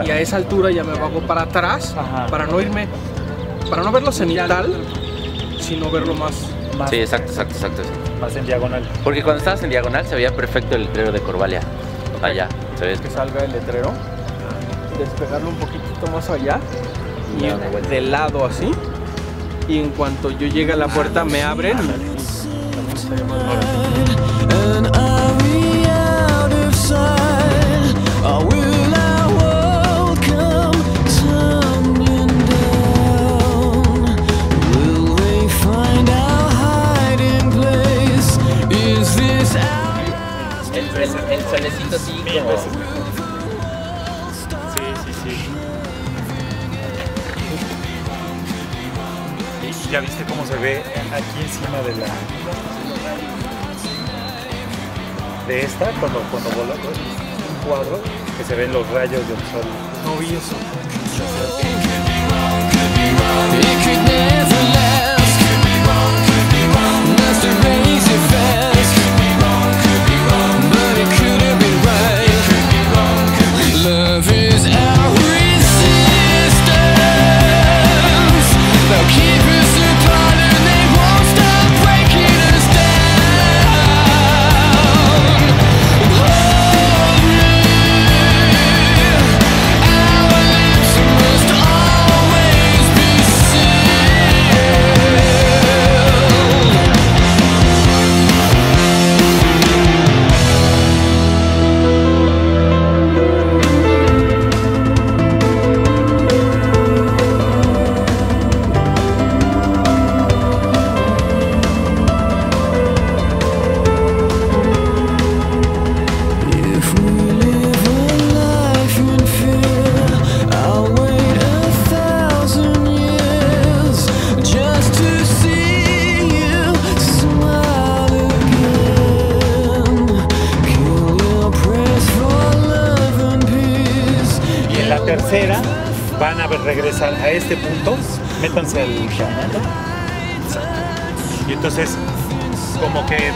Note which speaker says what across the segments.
Speaker 1: altura.
Speaker 2: y a esa altura ya me hago para atrás
Speaker 1: Ajá.
Speaker 2: para no irme, para no verlo cenital, sino verlo más.
Speaker 1: Más,
Speaker 3: Sí, exacto, exacto, exacto. sí.
Speaker 1: más en diagonal.
Speaker 3: Porque cuando estabas en diagonal se veía perfecto el letrero de Corvalia. Allá, se ve.
Speaker 2: Que salga el letrero, despegarlo un poquitito más allá y
Speaker 3: Ya,
Speaker 2: de lado así. Y en cuanto yo llegue a la puerta me abren.
Speaker 4: And are we out of sight?
Speaker 3: El, el, el solecito así
Speaker 1: Mil
Speaker 3: como...
Speaker 1: veces mejor. Sí, sí, sí. Y ya viste cómo se ve aquí encima de la. de esta, cuando, cuando voló, ¿no? un cuadro que se ven los rayos del sol.
Speaker 2: No vi eso.
Speaker 1: Van a regresar a este punto, métanse al. Y entonces, como que le,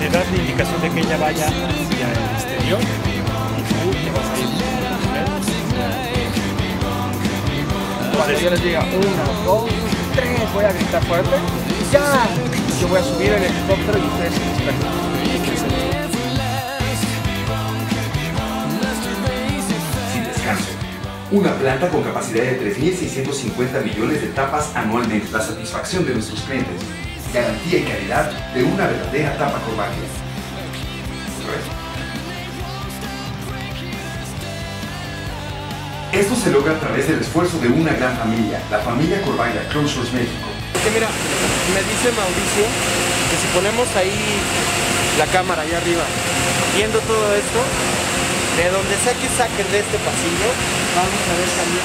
Speaker 1: le das la indicación de que ella vaya hacia el exterior y tú te vas a ir.
Speaker 2: Cuando yo les diga uno, dos, tres, voy a gritar fuerte. ¡Ya! Yo voy a subir el helicóptero y ustedes se
Speaker 5: Una planta con capacidad de 3.650 millones de tapas anualmente. La satisfacción de nuestros clientes. Garantía y calidad de una verdadera tapa. Correcto. Esto se logra a través del esfuerzo de una gran familia, la familia Corvalia Closures México.
Speaker 2: Que mira, me dice Mauricio que si ponemos ahí la cámara allá arriba, viendo todo esto, de donde sea que saquen de este pasillo, vamos a ver también.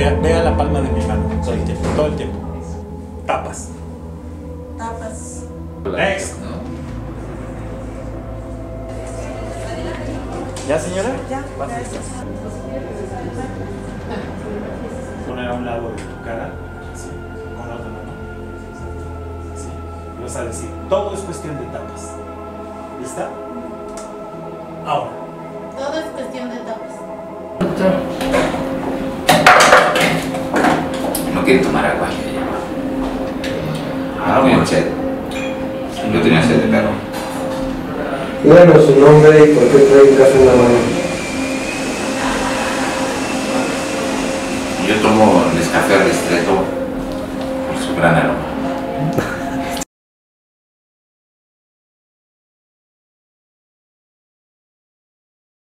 Speaker 1: Vea, vea la palma de mi mano todo el tiempo, todo el tiempo. Tapas.
Speaker 6: tapas.
Speaker 1: Next. ¿Ya, señora?
Speaker 6: Ya, gracias.
Speaker 1: Poner a un lado de tu cara, así, con la otra mano. Sí. Y vas a decir, todo es cuestión de tapas. ¿Lista? Ahora.
Speaker 6: Todo es cuestión de tapas.
Speaker 7: quiere tomar agua. Ah, bueno. sed. Yo tenía sed de perro.
Speaker 8: Bueno, su nombre y por qué trae un café en la mano.
Speaker 7: Yo tomo Nescafé Ristretto por su gran aroma.